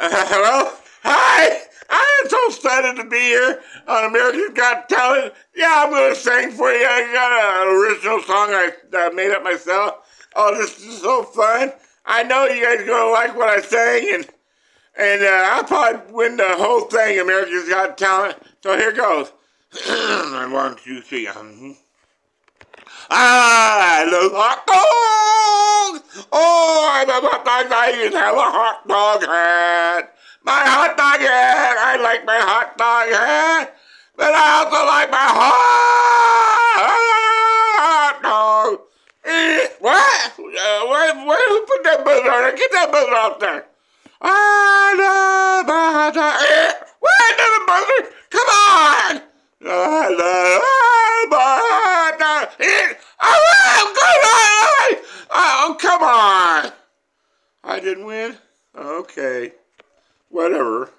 Uh, hello? Hi! I am so excited to be here on America's Got Talent. Yeah, I'm going to sing for you. I got an original song I made up myself. Oh, this is so fun. I know you guys are going to like what I sang, and and uh, I'll probably win the whole thing, America's Got Talent. So here goes. One, two, three. Um, I love hot dogs. Oh, Hot. I even have a hot dog hat. My hot dog hat. I like my hot dog hat. But I also like my hot dog. What? Where, where, who put that buzzer on there? Get that buzzer off there. I love my hot dog. Where another buzzer? Come on. I love my hot dog. Oh, come on. I didn't win? Okay. Whatever.